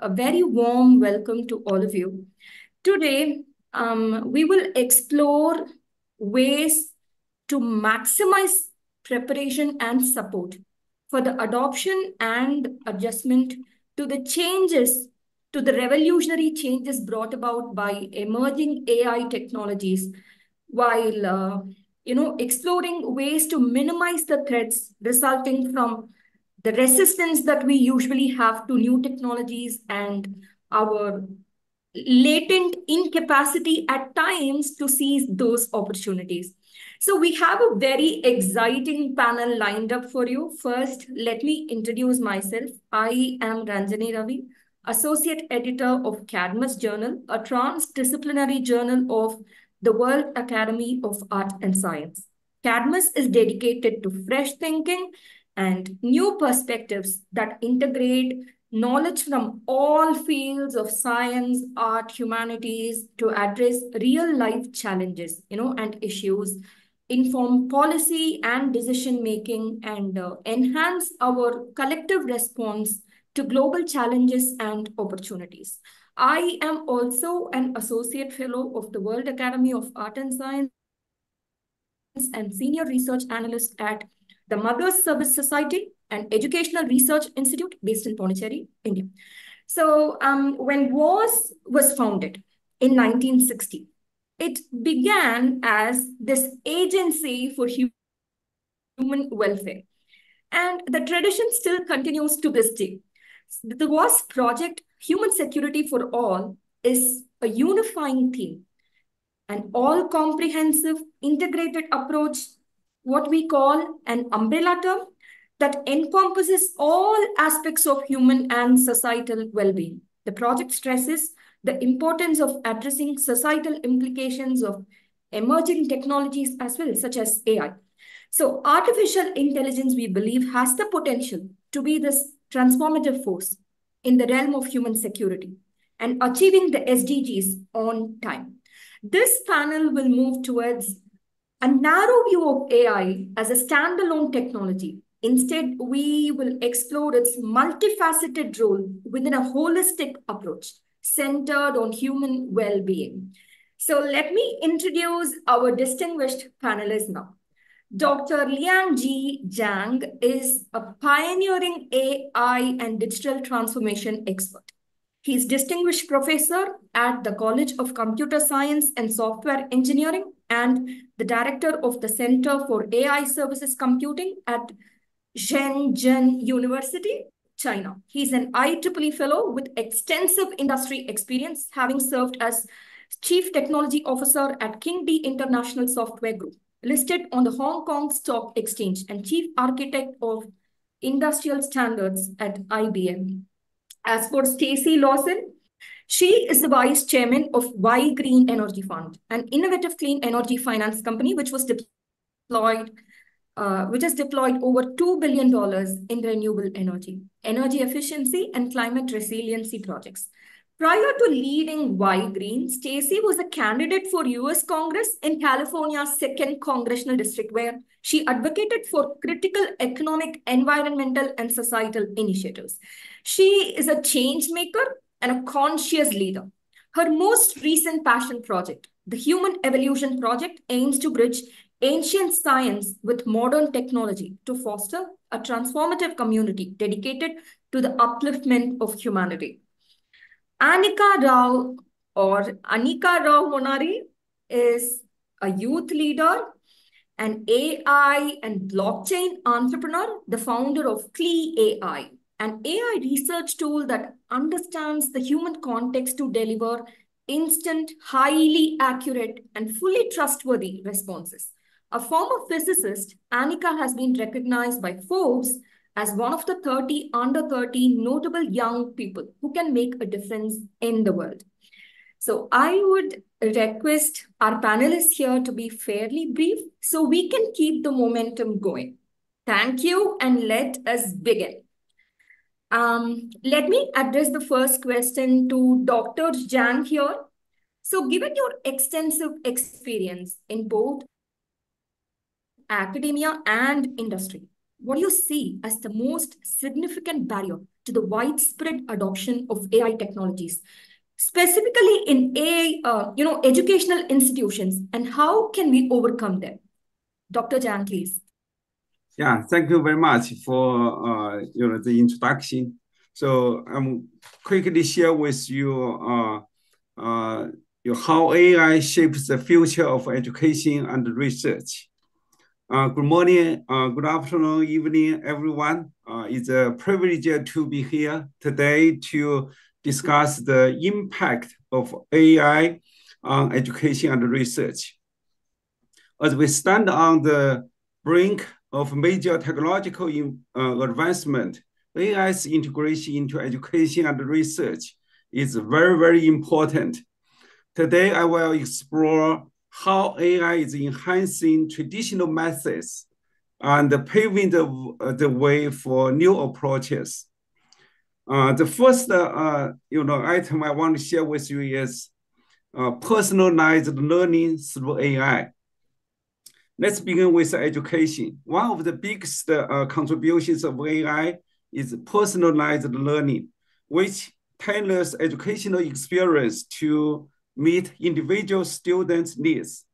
a very warm welcome to all of you. Today, um, we will explore ways to maximize preparation and support for the adoption and adjustment to the changes, to the revolutionary changes brought about by emerging AI technologies, while uh, you know exploring ways to minimize the threats resulting from the resistance that we usually have to new technologies and our latent incapacity at times to seize those opportunities. So we have a very exciting panel lined up for you. First, let me introduce myself. I am Ranjani Ravi, Associate Editor of Cadmus Journal, a transdisciplinary journal of the World Academy of Art and Science. Cadmus is dedicated to fresh thinking and new perspectives that integrate knowledge from all fields of science, art, humanities to address real life challenges, you know, and issues, inform policy and decision making, and uh, enhance our collective response to global challenges and opportunities. I am also an associate fellow of the World Academy of Art and Science and senior research analyst at the Mothers Service Society, an educational research institute based in Pondicherry, India. So um, when WAAS was founded in 1960, it began as this agency for human welfare. And the tradition still continues to this day. The WAAS project, Human Security for All, is a unifying theme, an all comprehensive, integrated approach what we call an umbrella term that encompasses all aspects of human and societal well-being. The project stresses the importance of addressing societal implications of emerging technologies as well, such as AI. So artificial intelligence, we believe, has the potential to be this transformative force in the realm of human security and achieving the SDGs on time. This panel will move towards a narrow view of AI as a standalone technology. Instead, we will explore its multifaceted role within a holistic approach centered on human well-being. So let me introduce our distinguished panelists now. Dr. Liang-Jie Zhang is a pioneering AI and digital transformation expert. He's distinguished professor at the College of Computer Science and Software Engineering and the director of the Center for AI Services Computing at Shenzhen University, China. He's an IEEE fellow with extensive industry experience, having served as Chief Technology Officer at Kingdee International Software Group, listed on the Hong Kong Stock Exchange and Chief Architect of Industrial Standards at IBM. As for Stacey Lawson, she is the vice chairman of Ygrene Energy Fund, an innovative clean energy finance company which was deployed, uh, which has deployed over $2 billion in renewable energy, energy efficiency, and climate resiliency projects. Prior to leading Y Green, Stacey was a candidate for US Congress in California's 2nd Congressional District, where she advocated for critical economic, environmental, and societal initiatives. She is a change maker and a conscious leader. Her most recent passion project, the Human Evolution Project, aims to bridge ancient science with modern technology to foster a transformative community dedicated to the upliftment of humanity. Annika Rao or Annika Rao Monari is a youth leader, an AI and blockchain entrepreneur, the founder of Clee AI, an AI research tool that understands the human context to deliver instant, highly accurate, and fully trustworthy responses. A former physicist, Annika has been recognized by Forbes as one of the 30 under 30 notable young people who can make a difference in the world. So I would request our panelists here to be fairly brief so we can keep the momentum going. Thank you and let us begin. Um, let me address the first question to Dr. Zhang here. So given your extensive experience in both academia and industry, what do you see as the most significant barrier to the widespread adoption of AI technologies, specifically in AI, uh, you know, educational institutions, and how can we overcome them? Dr. Zhang, please. Yeah, thank you very much for uh, you know the introduction. So I'm quickly share with you uh, uh, how AI shapes the future of education and research. Uh, good morning, uh, good afternoon, evening, everyone. Uh, it's a privilege to be here today to discuss the impact of AI on education and research. As we stand on the brink of major technological in, uh, advancement, AI's integration into education and research is very, very important. Today, I will explore how AI is enhancing traditional methods and paving the, uh, the way for new approaches. Uh, the first uh, you know, item I want to share with you is uh, personalized learning through AI. Let's begin with education. One of the biggest uh, contributions of AI is personalized learning, which tailors educational experience to meet individual students' needs.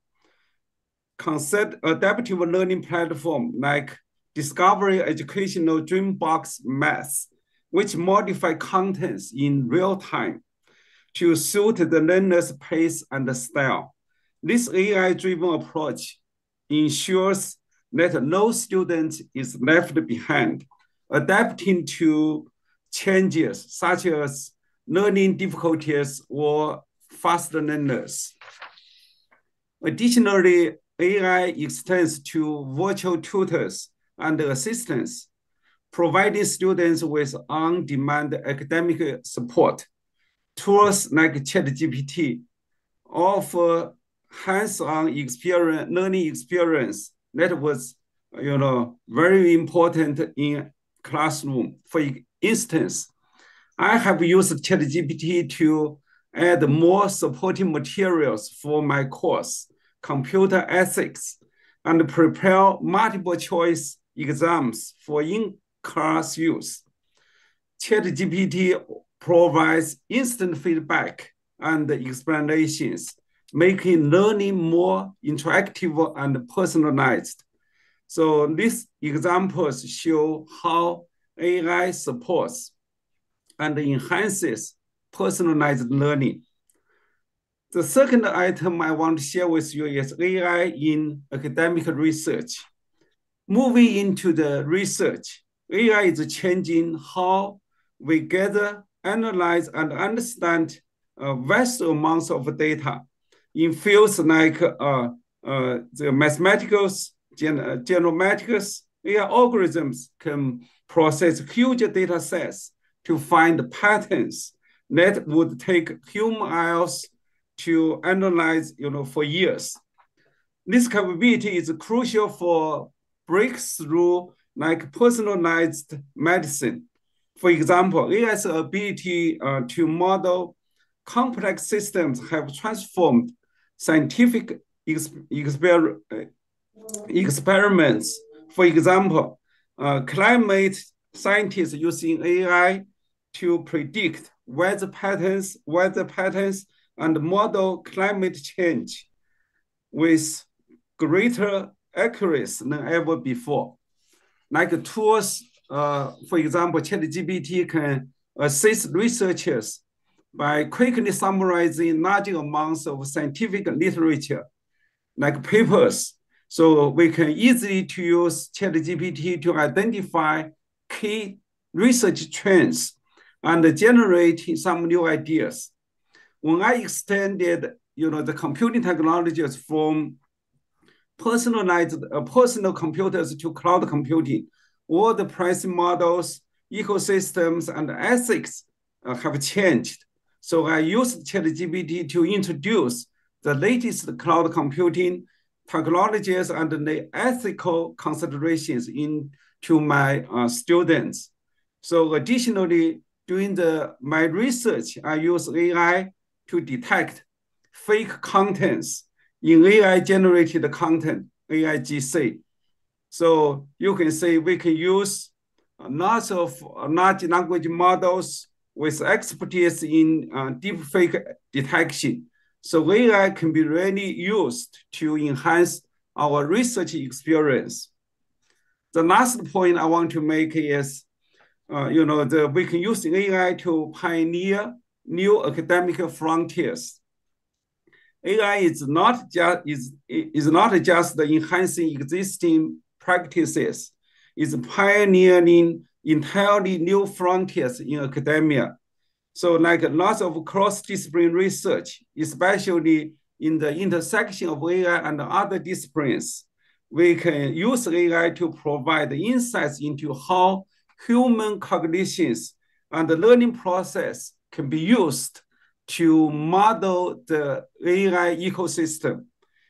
Concept adaptive learning platform like Discovery Educational Dreambox Math, which modify contents in real time to suit the learner's pace and style. This AI-driven approach ensures that no student is left behind, adapting to changes such as learning difficulties or fast learners. Additionally, AI extends to virtual tutors and assistants, providing students with on-demand academic support. Tools like ChatGPT offer hands-on experience, learning experience that was, you know, very important in classroom. For instance, I have used ChatGPT to add more supporting materials for my course, computer ethics, and prepare multiple choice exams for in-class use. ChatGPT provides instant feedback and explanations, making learning more interactive and personalized. So these examples show how AI supports and enhances personalized learning. The second item I want to share with you is AI in academic research. Moving into the research, AI is changing how we gather, analyze, and understand uh, vast amounts of data in fields like uh, uh, the mathematics, gen uh, genomics, AI algorithms can process huge data sets to find patterns that would take human eyes to analyze, you know, for years. This capability is crucial for breakthrough like personalized medicine. For example, AI's ability uh, to model complex systems have transformed scientific exper experiments. For example, uh, climate scientists using AI to predict weather patterns, weather patterns, and model climate change with greater accuracy than ever before. Like tools, uh, for example, ChatGPT can assist researchers by quickly summarizing large amounts of scientific literature, like papers. So we can easily to use ChatGPT to identify key research trends and generating some new ideas. When I extended, you know, the computing technologies from personalized uh, personal computers to cloud computing, all the pricing models, ecosystems, and ethics uh, have changed. So I used ChatGPT to introduce the latest cloud computing technologies and the ethical considerations into my uh, students. So additionally, during the, my research, I use AI to detect fake contents in AI generated content, AIGC. So you can say we can use lots of large language models with expertise in uh, deepfake detection. So AI can be really used to enhance our research experience. The last point I want to make is, uh, you know, the, we can use AI to pioneer new academic frontiers. AI is not just is, is not just enhancing existing practices, it's pioneering entirely new frontiers in academia. So like lots of cross-discipline research, especially in the intersection of AI and other disciplines, we can use AI to provide insights into how human cognitions and the learning process can be used to model the AI ecosystem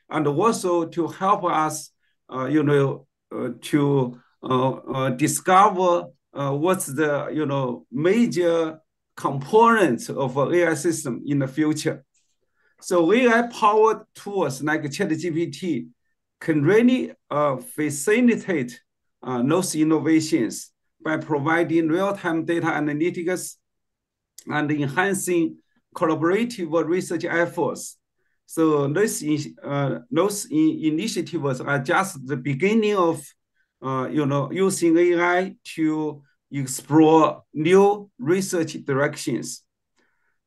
and also to help us, uh, you know, uh, to uh, uh discover uh, what's the, you know, major components of AI system in the future. So AI-powered tools like ChatGPT can really uh, facilitate uh, those innovations by providing real-time data analytics and enhancing collaborative research efforts. So those, uh, those initiatives are just the beginning of, uh, you know, using AI to explore new research directions.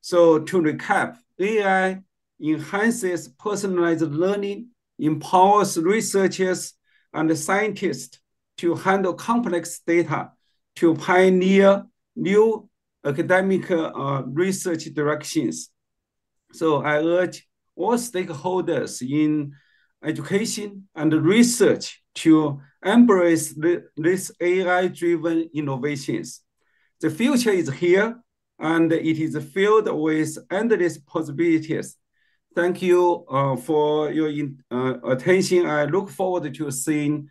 So to recap, AI enhances personalized learning, empowers researchers and scientists to handle complex data, to pioneer new academic uh, research directions. So I urge all stakeholders in education and research to embrace the, these AI-driven innovations. The future is here, and it is filled with endless possibilities. Thank you uh, for your in, uh, attention. I look forward to seeing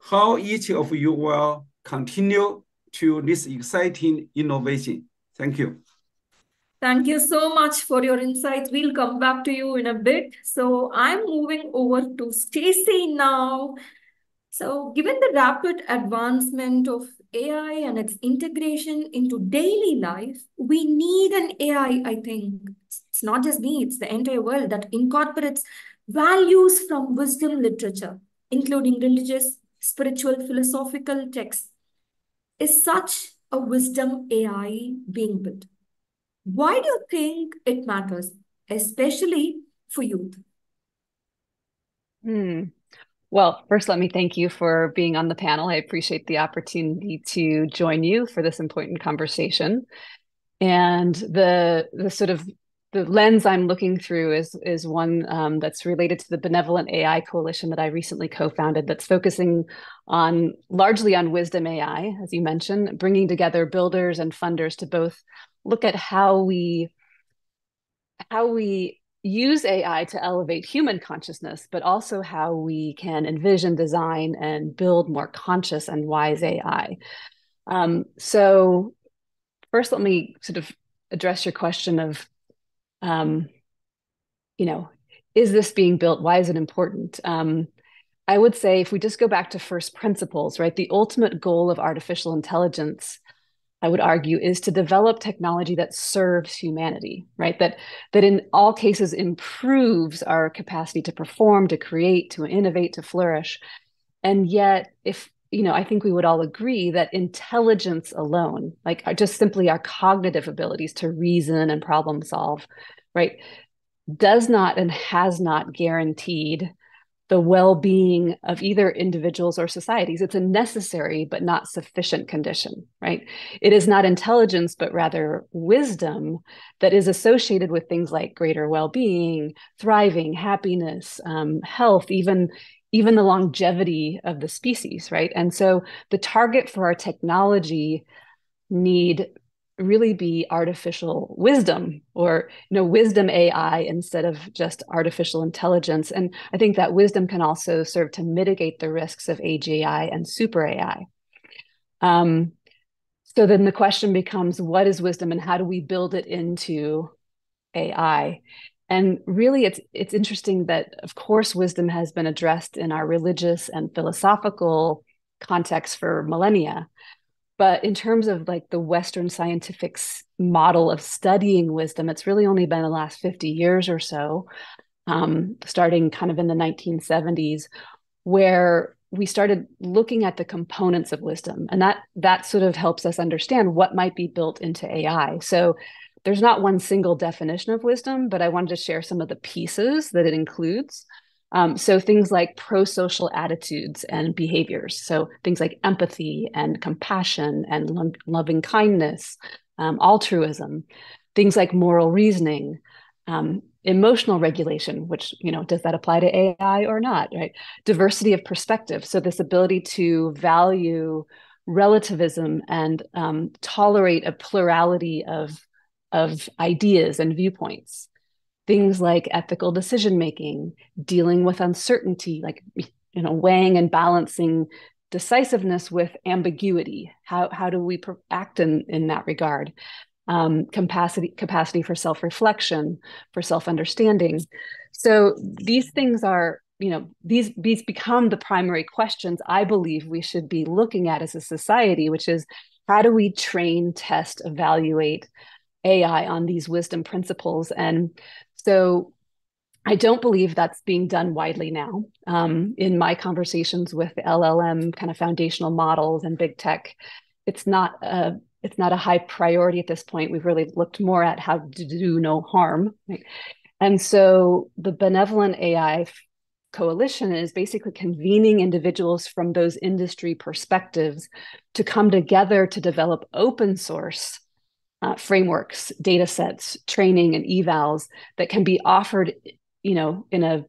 how each of you will continue to this exciting innovation. Thank you. Thank you so much for your insights. We'll come back to you in a bit. So I'm moving over to Stacey now. So given the rapid advancement of AI and its integration into daily life, we need an AI, I think. It's not just me, it's the entire world that incorporates values from wisdom literature, including religious, spiritual, philosophical texts. Is such a wisdom AI being built? Why do you think it matters, especially for youth? Hmm. Well, first, let me thank you for being on the panel. I appreciate the opportunity to join you for this important conversation. And the the sort of the lens I'm looking through is is one um, that's related to the Benevolent AI Coalition that I recently co-founded. That's focusing on largely on wisdom AI, as you mentioned, bringing together builders and funders to both look at how we how we use AI to elevate human consciousness, but also how we can envision, design, and build more conscious and wise AI. Um, so, first, let me sort of address your question of, um, you know, is this being built? Why is it important? Um, I would say if we just go back to first principles, right, the ultimate goal of artificial intelligence I would argue, is to develop technology that serves humanity, right? That that in all cases improves our capacity to perform, to create, to innovate, to flourish. And yet, if you know, I think we would all agree that intelligence alone, like just simply our cognitive abilities to reason and problem solve, right, does not and has not guaranteed the well-being of either individuals or societies. It's a necessary but not sufficient condition right? It is not intelligence but rather wisdom that is associated with things like greater well-being thriving happiness um, health even even the longevity of the species right? And so the target for our technology need really be artificial wisdom or you know wisdom ai instead of just artificial intelligence. And i think that wisdom can also serve to mitigate the risks of agi and super ai um, so then the question becomes what is wisdom and how do we build it into ai And really, it's it's interesting that, of course, wisdom has been addressed in our religious and philosophical context for millennia. But in terms of like the Western scientific model of studying wisdom, it's really only been the last 50 years or so, um, starting kind of in the 1970s, where we started looking at the components of wisdom. And that that sort of helps us understand what might be built into AI. So there's not one single definition of wisdom, but I wanted to share some of the pieces that it includes. Um, so things like pro-social attitudes and behaviors. So things like empathy and compassion and lo- loving kindness, um, altruism, things like moral reasoning, um, emotional regulation, which you know does that apply to AI or not? Right? Diversity of perspective. So this ability to value relativism and um, tolerate a plurality of of ideas and viewpoints. Things like ethical decision making, dealing with uncertainty, like you know, weighing and balancing decisiveness with ambiguity. How how do we act in in that regard? Um, capacity capacity for self reflection, for self understanding. So these things are you know these these become the primary questions I believe we should be looking at as a society, which is how do we train, test, evaluate AI on these wisdom principles. And so I don't believe that's being done widely now. Um, in my conversations with LLM kind of foundational models and big tech, it's not a it's not a high priority at this point. We've really looked more at how to do no harm. And so the benevolent AI coalition is basically convening individuals from those industry perspectives to come together to develop open source uh, frameworks, data sets, training, and evals that can be offered, you know, in a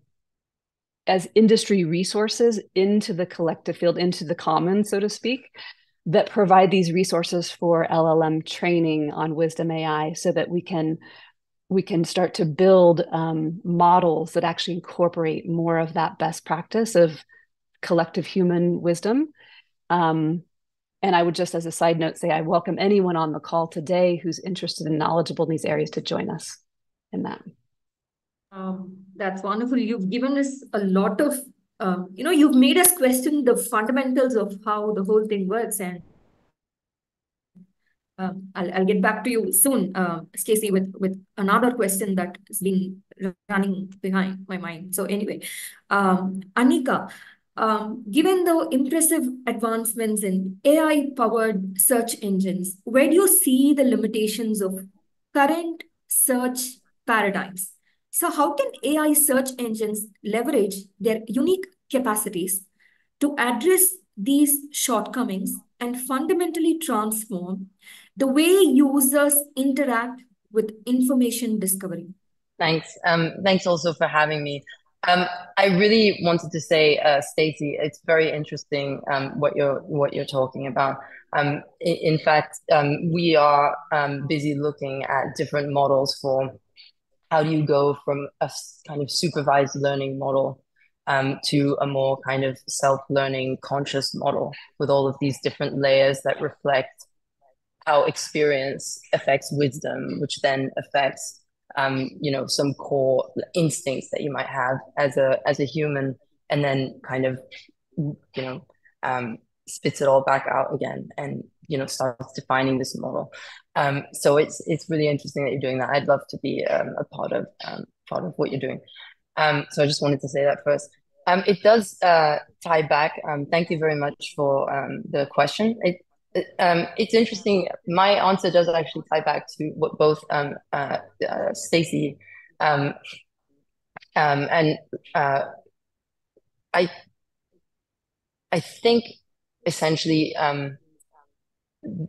as industry resources into the collective field, into the commons, so to speak, that provide these resources for LLM training on Wisdom AI, so that we can we can start to build um, models that actually incorporate more of that best practice of collective human wisdom. Um, and I would just, as a side note, say I welcome anyone on the call today who's interested and knowledgeable in these areas to join us in that. Um, that's wonderful. You've given us a lot of, um, you know, you've made us question the fundamentals of how the whole thing works. And um, I'll, I'll get back to you soon, uh, Stacey, with, with another question that has been running behind my mind. So anyway, um, Annika, um, given the impressive advancements in AI-powered search engines, where do you see the limitations of current search paradigms? So how can AI search engines leverage their unique capacities to address these shortcomings and fundamentally transform the way users interact with information discovery? Thanks. Um, thanks also for having me. Um, I really wanted to say, uh, Stacey, it's very interesting um, what you're what you're talking about. Um, in, in, fact, um, we are um, busy looking at different models for how do you go from a kind of supervised learning model um, to a more kind of self-learning conscious model with all of these different layers that reflect how experience affects wisdom, which then affects um, you know, some core instincts that you might have as a as a human, and then kind of, you know, um, spits it all back out again, and you know, starts defining this model. Um, so it's it's really interesting that you're doing that. I'd love to be um, a part of um, part of what you're doing. Um, so I just wanted to say that first. Um, it does uh, tie back. Um, thank you very much for the question. It um, it's interesting. My answer does actually tie back to what both um, uh, uh, Stacey um, um, and uh, I. I think essentially um,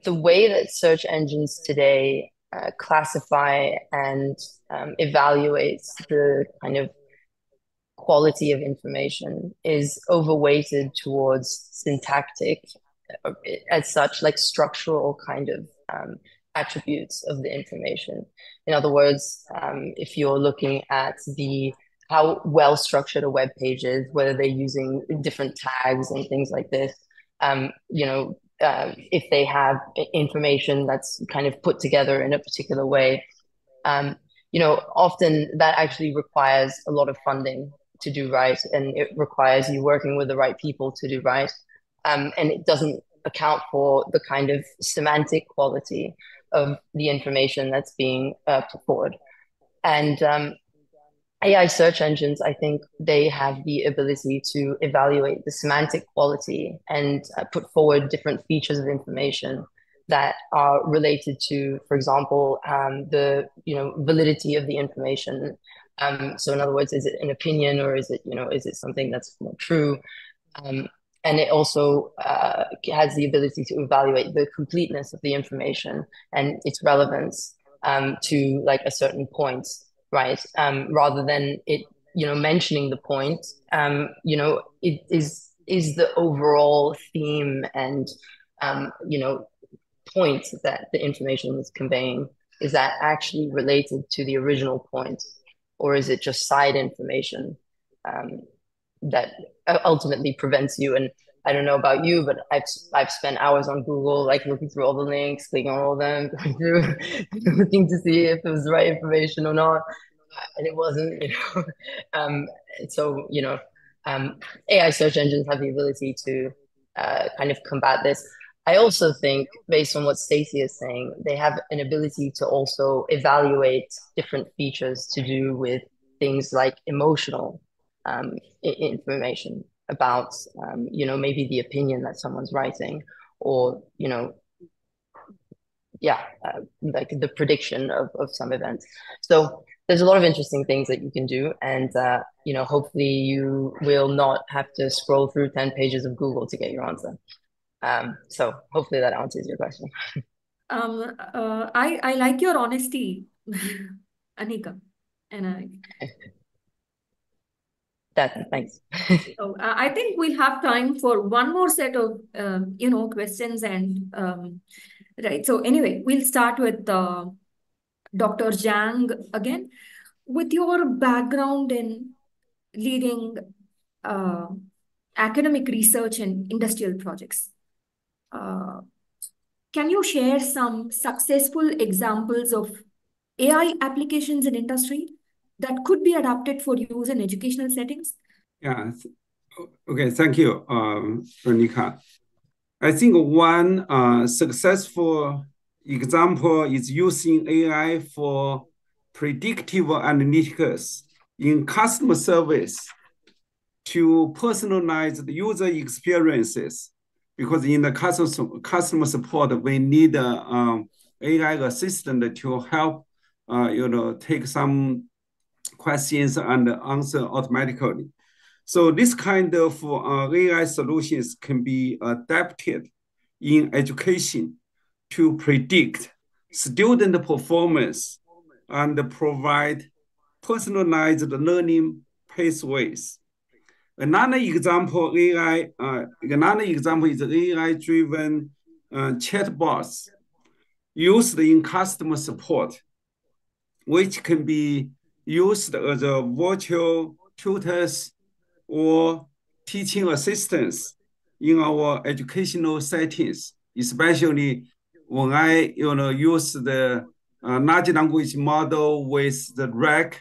the way that search engines today uh, classify and um, evaluate the kind of quality of information is overweighted towards syntactic as such like structural kind of um, attributes of the information. In other words, um, if you're looking at the how well structured a web page is, whether they're using different tags and things like this, um, you know, uh, if they have information that's kind of put together in a particular way, um, you know, often that actually requires a lot of funding to do right, and it requires you working with the right people to do right, um, and it doesn't account for the kind of semantic quality of the information that's being uh, put forward. And um, AI search engines, I think they have the ability to evaluate the semantic quality and uh, put forward different features of information that are related to, for example, um, the you know validity of the information. Um, so, in other words, is it an opinion or is it you know is it something that's more true? Um, and it also uh, has the ability to evaluate the completeness of the information and its relevance um, to like a certain point, right? Um, rather than it, you know, mentioning the point, um, you know, it is is the overall theme and um, you know point that the information is conveying is that actually related to the original point, or is it just side information? That ultimately prevents you. And I don't know about you, but I've I've spent hours on Google, like looking through all the links, clicking on all of them, going through, looking to see if it was the right information or not, and it wasn't. You know, um, so you know, um, AI search engines have the ability to uh, kind of combat this. I also think, based on what Stacey is saying, they have an ability to also evaluate different features to do with things like emotional um, information about, um, you know, maybe the opinion that someone's writing or, you know, yeah, uh, like the prediction of, of some events. So there's a lot of interesting things that you can do. And, uh, you know, hopefully you will not have to scroll through 10 pages of Google to get your answer. Um, so hopefully that answers your question. um, uh, I, I like your honesty, Annika. And I, that thanks. So uh, i think we'll have time for one more set of uh, you know questions and um, right. So anyway we'll start with uh, dr Zhang again. With your background in leading uh, academic research and industrial projects uh, can you share some successful examples of ai applications in industry that could be adapted for use in educational settings? Yeah. Okay. Thank you, um. I think one uh, successful example is using AI for predictive analytics in customer service to personalize the user experiences. Because in the customer customer support, we need uh, um, AI assistant to help, uh, you know, take some questions and answer automatically. So this kind of uh, AI solutions can be adapted in education to predict student performance and provide personalized learning pathways. Another example AI, uh, another example is AI-driven uh, chatbots used in customer support, which can be used as a virtual tutors or teaching assistants in our educational settings, especially when I you know use the uh, large language model with the RAG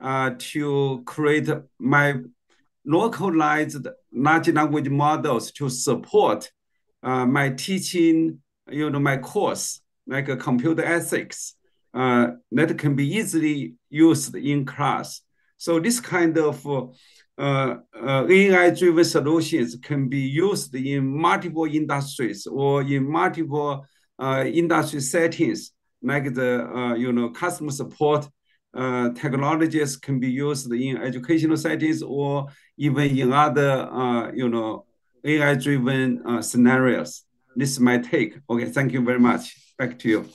uh, to create my localized large language models to support uh, my teaching, you know, my course, like a computer ethics uh, that can be easily used in class. So this kind of uh, uh, AI-driven solutions can be used in multiple industries or in multiple uh, industry settings, like the uh, you know customer support uh, technologies can be used in educational settings or even in other you know AI-driven scenarios. This is my take. Okay, thank you very much. Back to you.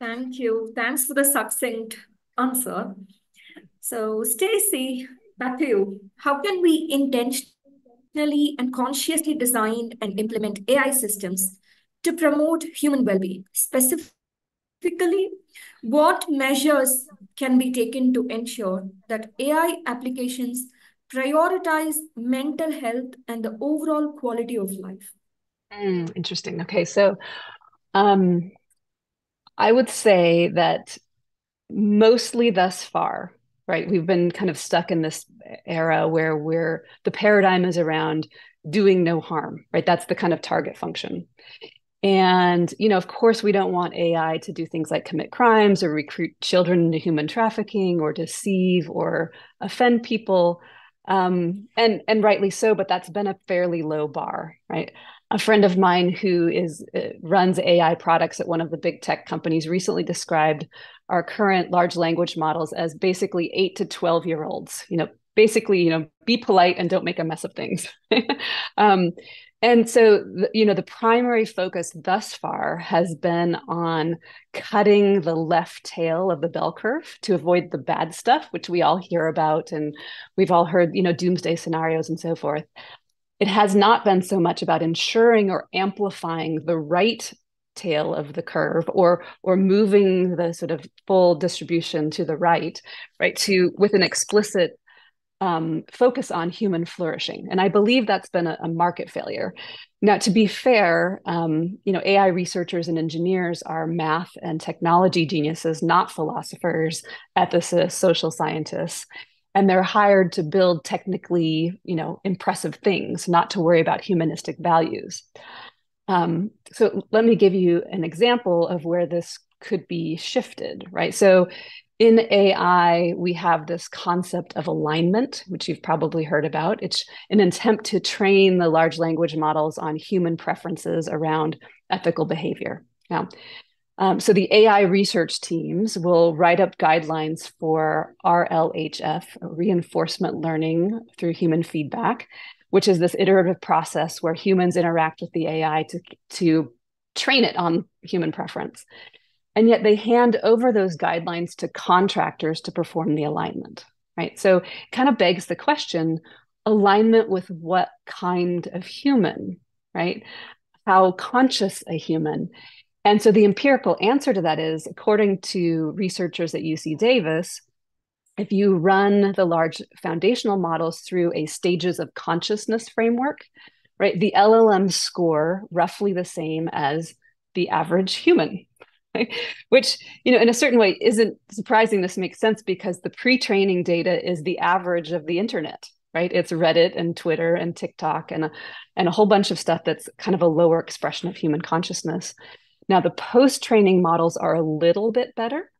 Thank you. Thanks for the succinct answer. So, Stacey, back to you. How can we intentionally and consciously design and implement AI systems to promote human well-being? Specifically, what measures can be taken to ensure that AI applications prioritize mental health and the overall quality of life? Mm, interesting. Okay, so um, I would say that mostly thus far, right? We've been kind of stuck in this era where we're the paradigm is around doing no harm, right? That's the kind of target function. And, you know, of course, we don't want AI to do things like commit crimes or recruit children into human trafficking or deceive or offend people. Um, and and rightly so, but that's been a fairly low bar, right? A friend of mine who is uh, runs AI products at one of the big tech companies recently described our current large language models as basically eight to twelve year olds. You know, basically, you know, be polite and don't make a mess of things. um, and so, you know, the primary focus thus far has been on cutting the left tail of the bell curve to avoid the bad stuff, which we all hear about and we've all heard, you know, doomsday scenarios and so forth. It has not been so much about ensuring or amplifying the right tail of the curve or or moving the sort of full distribution to the right right to with an explicit um, focus on human flourishing. And I believe that's been a, a market failure. Now, to be fair, um, you know, AI researchers and engineers are math and technology geniuses, not philosophers, ethicists, social scientists. And they're hired to build technically, you know, impressive things, not to worry about humanistic values. Um, so let me give you an example of where this could be shifted, right? So in AI, we have this concept of alignment, which you've probably heard about. It's an attempt to train the large language models on human preferences around ethical behavior. Now, um, so the AI research teams will write up guidelines for RLHF, reinforcement learning through human feedback, which is this iterative process where humans interact with the AI to, to train it on human preference. And yet they hand over those guidelines to contractors to perform the alignment, right? So it kind of begs the question alignment with what kind of human, right? How conscious a human. And so the empirical answer to that is according to researchers at UC Davis, if you run the large foundational models through a stages of consciousness framework, right, the LLM score roughly the same as the average human, which you know in a certain way isn't surprising this makes sense because the pre-training data is the average of the internet right? It's reddit and twitter and tiktok and a, and a whole bunch of stuff that's kind of a lower expression of human consciousness. Now the post-training models are a little bit better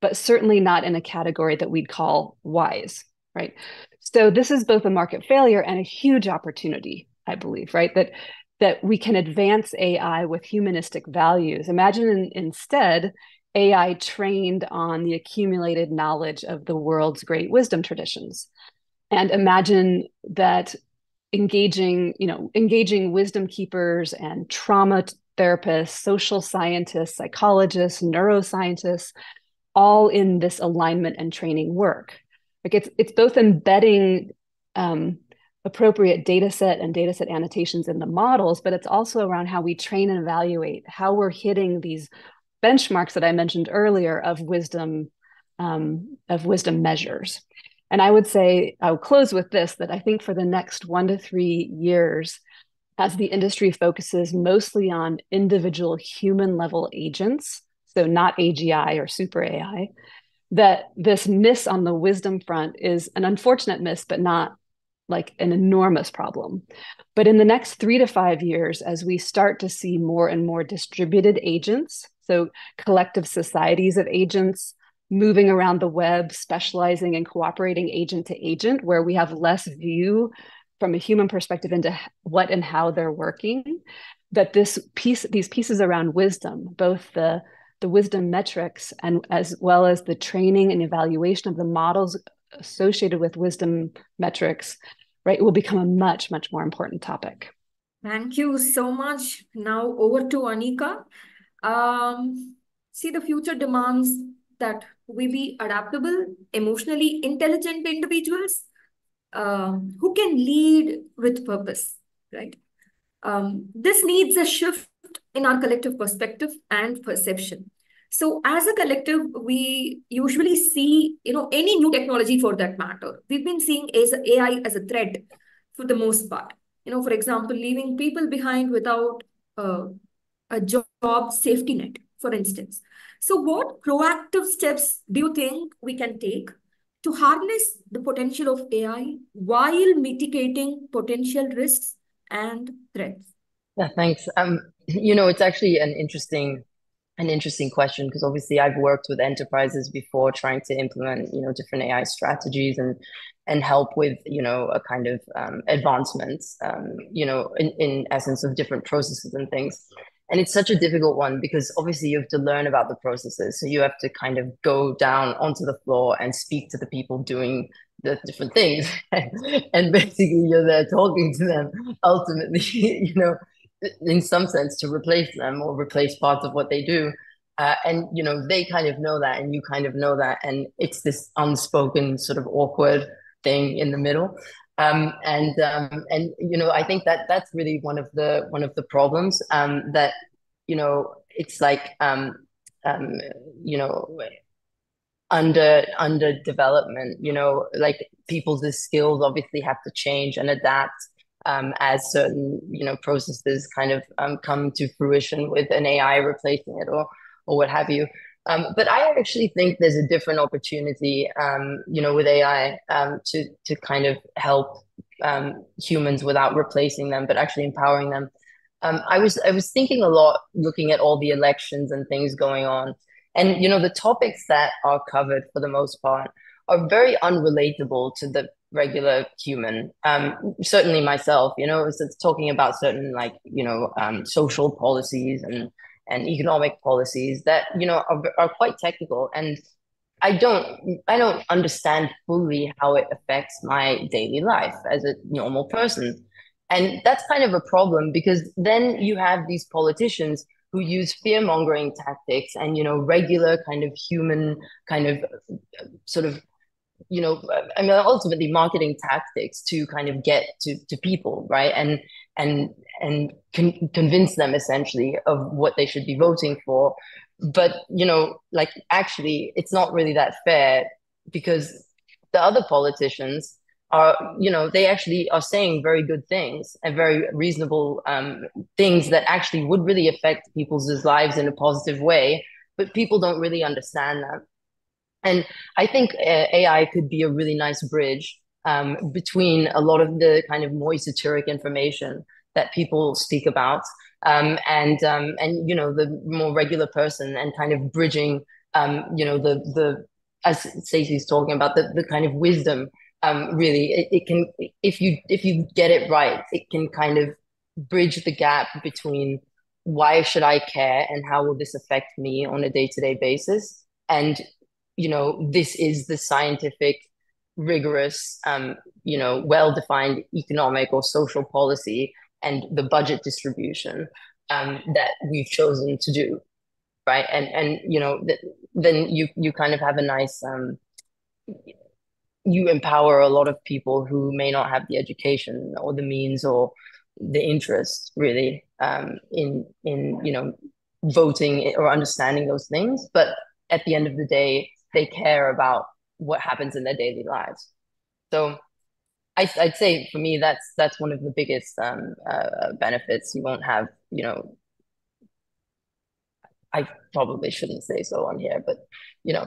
but certainly not in a category that we'd call wise right so this is both a market failure and a huge opportunity i believe right that that we can advance AI with humanistic values. Imagine in, instead AI trained on the accumulated knowledge of the world's great wisdom traditions. And imagine that engaging, you know, engaging wisdom keepers and trauma therapists, social scientists, psychologists, neuroscientists, all in this alignment and training work. Like it's it's both embedding um, appropriate data set and data set annotations in the models, but it's also around how we train and evaluate how we're hitting these benchmarks that I mentioned earlier of wisdom um, of wisdom measures. And I would say I would close with this that I think for the next one to three years, as the industry focuses mostly on individual human level agents, so not AGI or super AI, that this miss on the wisdom front is an unfortunate miss, but not like an enormous problem. But in the next three to five years, as we start to see more and more distributed agents, so collective societies of agents moving around the web, specializing and cooperating agent to agent, where we have less view from a human perspective into what and how they're working, that this piece, these pieces around wisdom, both the the wisdom metrics and as well as the training and evaluation of the models associated with wisdom metrics right, will become a much, much more important topic. Thank you so much. Now over to Annika. Um, see, the future demands that we be adaptable, emotionally intelligent individuals uh, who can lead with purpose, right? Um, this needs a shift in our collective perspective and perception. So as a collective, we usually see, you know, any new technology for that matter. We've been seeing as AI as a threat for the most part. You know, for example, leaving people behind without uh, a job safety net, for instance. So what proactive steps do you think we can take to harness the potential of AI while mitigating potential risks and threats? Yeah, thanks. Um, you know, it's actually an interesting an interesting question because obviously I've worked with enterprises before trying to implement, you know, different AI strategies and and help with, you know, a kind of um, advancements, um, you know, in, in essence of different processes and things. And it's such a difficult one because obviously you have to learn about the processes. So you have to kind of go down onto the floor and speak to the people doing the different things. and basically you're there talking to them ultimately, you know, in some sense to replace them or replace parts of what they do. Uh, and you know they kind of know that and you kind of know that and it's this unspoken sort of awkward thing in the middle um, and um, and you know I think that that's really one of the one of the problems um, that you know it's like um, um, you know under under development you know like people's skills obviously have to change and adapt um, as certain you know processes kind of um, come to fruition with an AI replacing it or or what have you. Um, but I actually think there's a different opportunity, um, you know, with AI um, to to kind of help um, humans without replacing them, but actually empowering them. I was I was thinking a lot, looking at all the elections and things going on, and you know, the topics that are covered for the most part are very unrelatable to the regular human. Um, certainly myself, you know, it's, it's talking about certain like you know um, social policies and and economic policies that you know are, are quite technical and I don't I don't understand fully how it affects my daily life as a normal person. And that's kind of a problem because then you have these politicians who use fear mongering tactics and you know regular kind of human kind of sort of you know i mean ultimately marketing tactics to kind of get to to people right? And and and con- convince them essentially of what they should be voting for. But you know like actually it's not really that fair because the other politicians are you know they actually are saying very good things and very reasonable um, things that actually would really affect people's lives in a positive way but people don't really understand that and I think uh, AI could be a really nice bridge um, between a lot of the kind of more esoteric information that people speak about um, and um, and you know the more regular person and kind of bridging um, you know the the as Stacey's talking about the, the kind of wisdom um, really it, it can if you if you get it right it can kind of bridge the gap between why should I care and how will this affect me on a day-to-day basis and you know, this is the scientific, rigorous, um, you know, well-defined economic or social policy and the budget distribution um, that we've chosen to do, right? And and you know, th- then you you kind of have a nice um, you empower a lot of people who may not have the education or the means or the interest really um, in in you know voting or understanding those things but at the end of the day they care about what happens in their daily lives. So I, would say for me, that's that's one of the biggest um, uh, benefits. You won't have, you know, I probably shouldn't say so on here, but you know,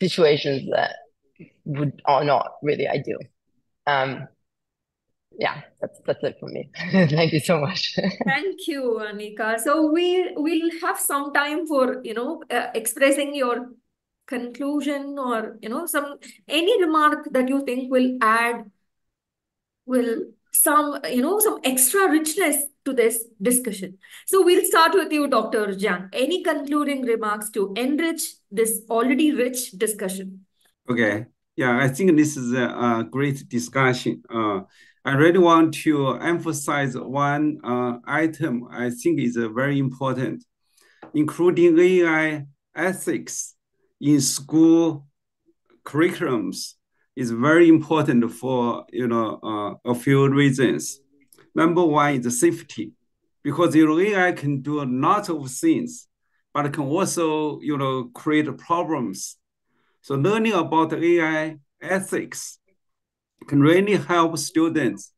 situations that would are not really ideal. Um, yeah, that's that's it for me. Thank you so much. Thank you, Annika. So we will have some time for you know uh, expressing your conclusion or you know some any remark that you think will add will some you know some extra richness to this discussion. So we'll start with you dr Zhang. Any concluding remarks to enrich this already rich discussion? Okay. Yeah i think this is a, a great discussion. Uh, i really want to emphasize one uh, item i think is uh, very important. Including ai ethics in school curriculums is very important for you know uh, a few reasons. Number one is the safety, because your AI can do a lot of things, but it can also you know create problems. So learning about AI ethics can really help students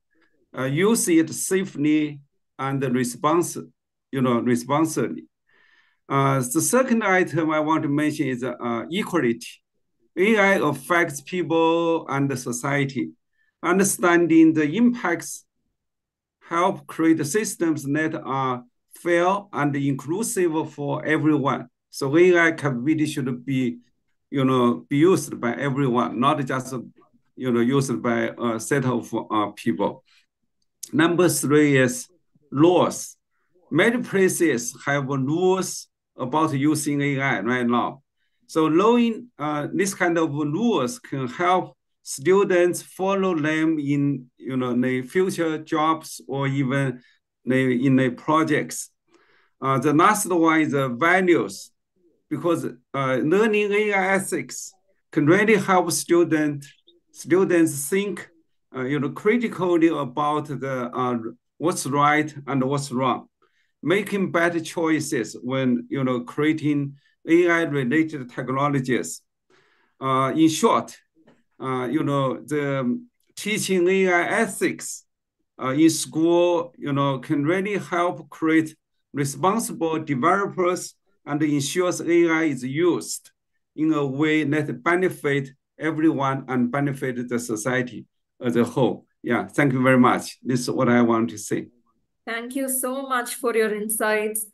uh, use it safely and response, you know, responsibly. Uh, the second item I want to mention is uh, equality. AI affects people and society. Understanding the impacts help create systems that are fair and inclusive for everyone. So AI capability should be, you know, be used by everyone, not just, you know, used by a set of uh, people. Number three is laws. Many places have rules about using AI right now. So knowing uh, this kind of rules can help students follow them in you know the future jobs or even the, in the projects. Uh, the last one is the values, because uh, learning AI ethics can really help student, students think uh, you know, critically about the uh, what's right and what's wrong making better choices when you know creating AI-related technologies. Uh, in short, uh, you know the teaching AI ethics uh, in school, you know, can really help create responsible developers and ensures AI is used in a way that benefit everyone and benefit the society as a whole. Yeah, thank you very much. This is what I want to say. Thank you so much for your insights.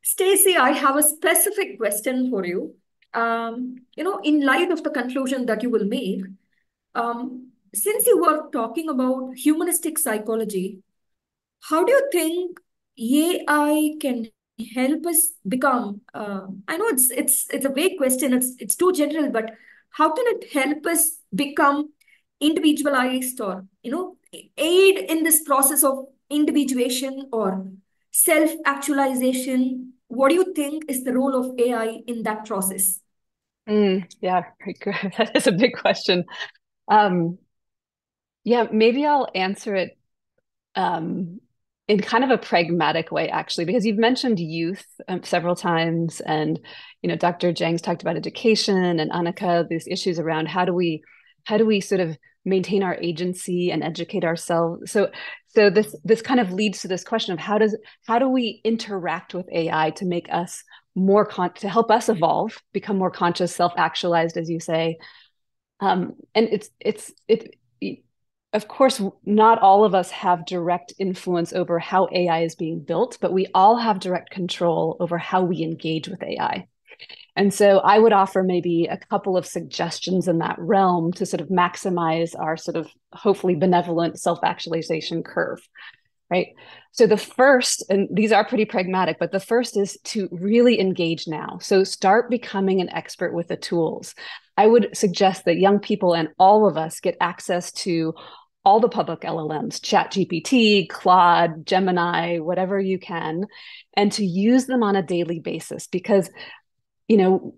Stacey, I have a specific question for you. Um, you know, in light of the conclusion that you will make, um, since you were talking about humanistic psychology, how do you think AI can help us become? Uh, I know it's it's it's a vague question. It's it's too general, but how can it help us become individualized or you know aid in this process of individuation or self actualization? What do you think is the role of AI in that process? Mm, yeah, that is a big question. Um, yeah, maybe I'll answer it um, in kind of a pragmatic way, actually, because you've mentioned youth um, several times, and you know, Dr. Zhang's talked about education, and Annika these issues around how do we, how do we sort of maintain our agency and educate ourselves. So so this this kind of leads to this question of how does how do we interact with ai to make us more con to help us evolve become more conscious self-actualized as you say. Um, and it's it's it, it of course not all of us have direct influence over how ai is being built but we all have direct control over how we engage with ai and so I would offer maybe a couple of suggestions in that realm to sort of maximize our sort of hopefully benevolent self actualization curve. Right. So the first, and these are pretty pragmatic, but the first is to really engage now. So start becoming an expert with the tools. I would suggest that young people and all of us get access to all the public LLMs, ChatGPT, Claude, Gemini, whatever you can, and to use them on a daily basis because you know,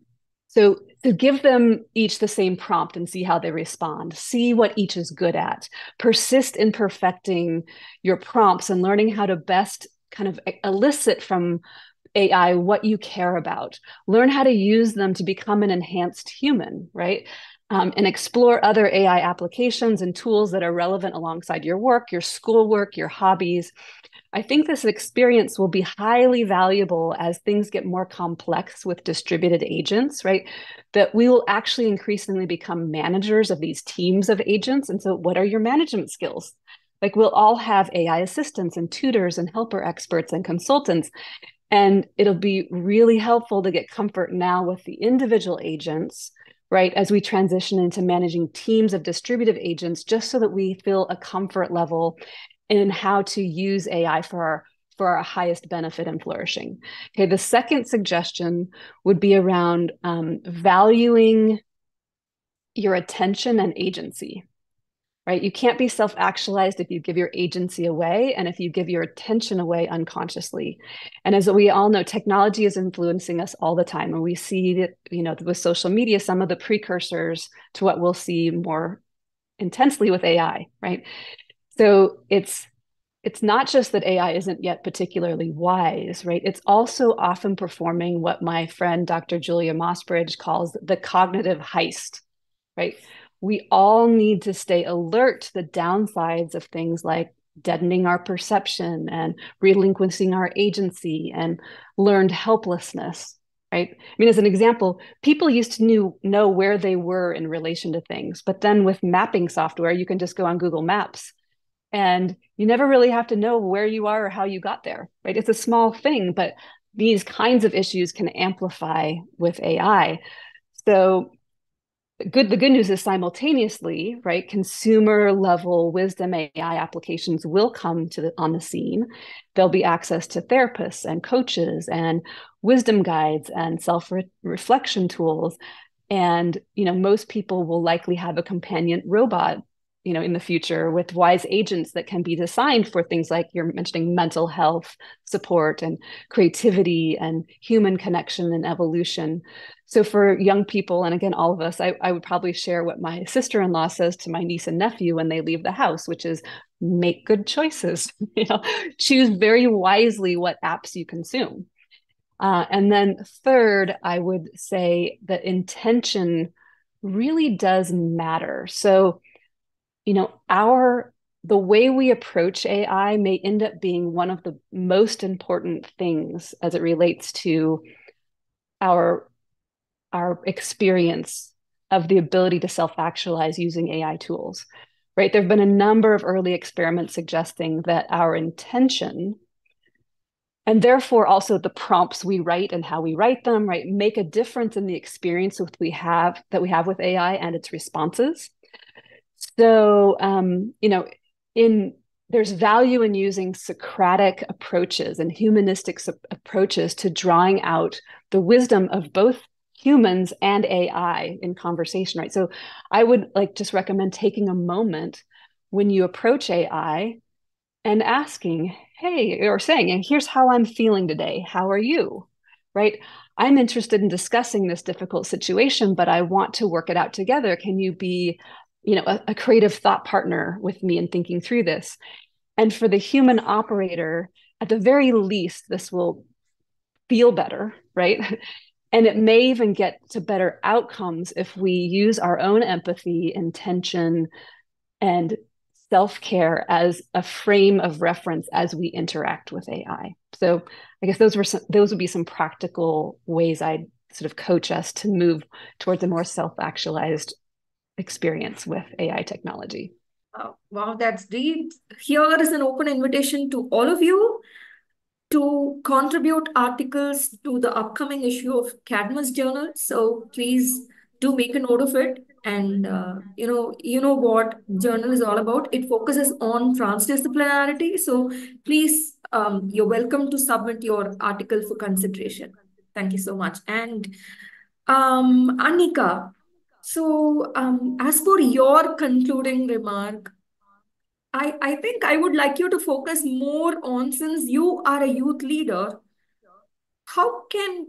so to give them each the same prompt and see how they respond, see what each is good at, persist in perfecting your prompts and learning how to best kind of elicit from AI what you care about. Learn how to use them to become an enhanced human, right? Um, and explore other AI applications and tools that are relevant alongside your work, your schoolwork, your hobbies, I think this experience will be highly valuable as things get more complex with distributed agents, right? That we will actually increasingly become managers of these teams of agents. And so, what are your management skills? Like, we'll all have AI assistants and tutors and helper experts and consultants. And it'll be really helpful to get comfort now with the individual agents, right? As we transition into managing teams of distributive agents, just so that we feel a comfort level in how to use AI for our for our highest benefit and flourishing. Okay, the second suggestion would be around um, valuing your attention and agency. Right, you can't be self-actualized if you give your agency away, and if you give your attention away unconsciously. And as we all know, technology is influencing us all the time, and we see that you know with social media some of the precursors to what we'll see more intensely with AI. Right, so it's it's not just that AI isn't yet particularly wise, right? It's also often performing what my friend Dr. Julia Mossbridge calls the cognitive heist, right? We all need to stay alert to the downsides of things like deadening our perception and relinquishing our agency and learned helplessness, right? I mean, as an example, people used to knew, know where they were in relation to things, but then with mapping software, you can just go on Google Maps and you never really have to know where you are or how you got there, right? It's a small thing, but these kinds of issues can amplify with AI. So good the good news is simultaneously right consumer level wisdom ai applications will come to the, on the scene. There'll be access to therapists and coaches and wisdom guides and self reflection tools. And you know most people will likely have a companion robot you know in the future with wise agents that can be designed for things like you're mentioning mental health support and creativity and human connection and evolution so for young people and again all of us I, I would probably share what my sister-in-law says to my niece and nephew when they leave the house which is make good choices you know choose very wisely what apps you consume. Uh, and then third i would say that intention really does matter. So you know our the way we approach ai may end up being one of the most important things as it relates to our our experience of the ability to self-actualize using ai tools right? There have been a number of early experiments suggesting that our intention and therefore also the prompts we write and how we write them right make a difference in the experience with we have that we have with ai and its responses. So, um, you know, in there's value in using Socratic approaches and humanistic approaches to drawing out the wisdom of both humans and AI in conversation, right? So, I would like just recommend taking a moment when you approach AI and asking, "Hey," or saying, "And here's how I'm feeling today. How are you?" Right? I'm interested in discussing this difficult situation, but I want to work it out together. Can you be you know a, a creative thought partner with me in thinking through this and for the human operator at the very least this will feel better right and it may even get to better outcomes if we use our own empathy intention and self-care as a frame of reference as we interact with ai so i guess those were some, those would be some practical ways i'd sort of coach us to move towards a more self-actualized experience with AI technology. Oh, wow, that's deep. Here is an open invitation to all of you to contribute articles to the upcoming issue of Cadmus Journal. So please do make a note of it. And uh, you know, you know what journal is all about. It focuses on transdisciplinarity. So please, um, you're welcome to submit your article for consideration. Thank you so much. And um, Annika, so, um, as for your concluding remark, I, I think I would like you to focus more on since you are a youth leader, how can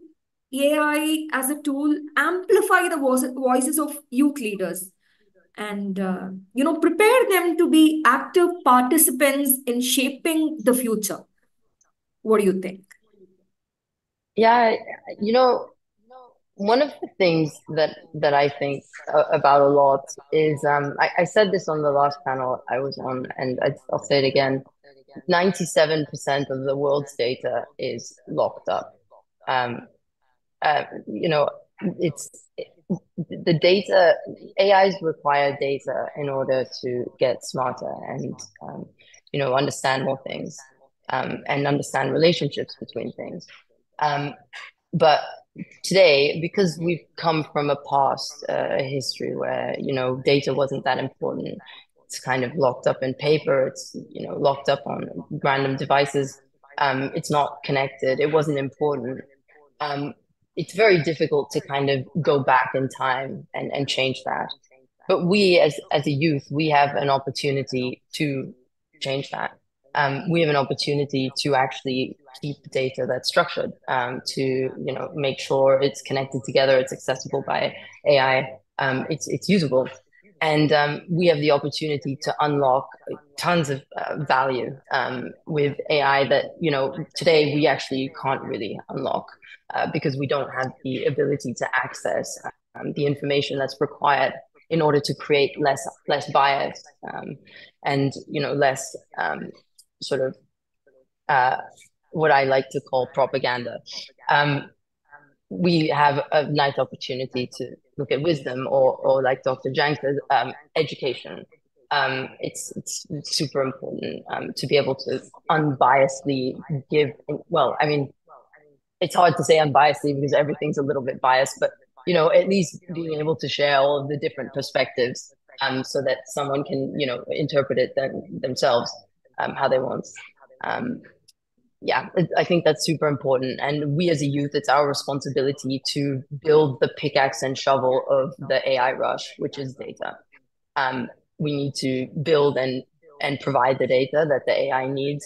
AI as a tool amplify the voices of youth leaders and uh, you know prepare them to be active participants in shaping the future? What do you think? Yeah, you know, one of the things that that I think about a lot is um, I, I, said this on the last panel I was on, and I, will say it again. Ninety-seven percent of the world's data is locked up. Um, uh, you know, it's the data. AIs require data in order to get smarter and um, you know understand more things um, and understand relationships between things. Um, but today because we've come from a past uh, history where you know data wasn't that important. It's kind of locked up in paper. It's you know locked up on random devices. Um, it's not connected. It wasn't important. Um, it's very difficult to kind of go back in time and, and change that. But we as as a youth we have an opportunity to change that um, we have an opportunity to actually keep data that's structured um, to you know make sure it's connected together it's accessible by ai um, it's it's usable. And um, we have the opportunity to unlock tons of uh, value um, with ai that you know today we actually can't really unlock uh, because we don't have the ability to access um, the information that's required in order to create less less bias and you know less sort of uh, what I like to call propaganda. Um, we have a nice opportunity to look at wisdom or, or like Dr. Zhang says, um, education. Um, it's, it's super important um, to be able to unbiasedly give, well, I mean, it's hard to say unbiasedly because everything's a little bit biased, but you know, at least being able to share all of the different perspectives um, so that someone can, you know, interpret it them, themselves um, how they want. Um, yeah, I think that's super important. And we as a youth, it's our responsibility to build the pickaxe and shovel of the AI rush, which is data. Um, we need to build and and provide the data that the AI needs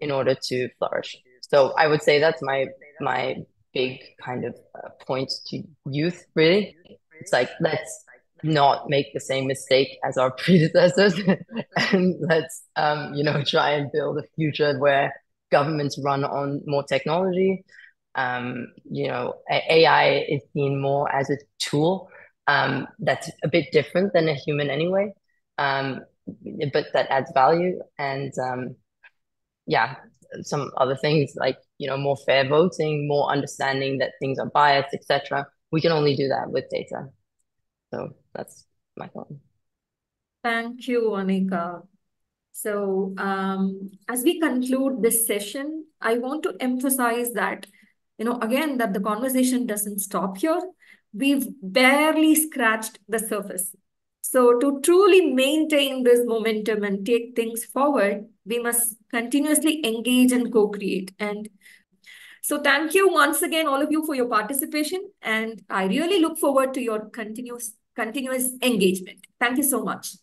in order to flourish. So I would say that's my my big kind of uh, point to youth. Really, it's like let's not make the same mistake as our predecessors, and let's um, you know try and build a future where governments run on more technology. Um, you know, AI is seen more as a tool um, that's a bit different than a human anyway, um, but that adds value. And um, yeah, some other things like you know more fair voting, more understanding that things are biased, etc. We can only do that with data. So that's my thought. Thank you, Annika. So um, as we conclude this session, I want to emphasize that, you know, again, that the conversation doesn't stop here. We've barely scratched the surface. So to truly maintain this momentum and take things forward, we must continuously engage and co-create. And so thank you once again, all of you, for your participation. And I really look forward to your continuous, continuous engagement. Thank you so much.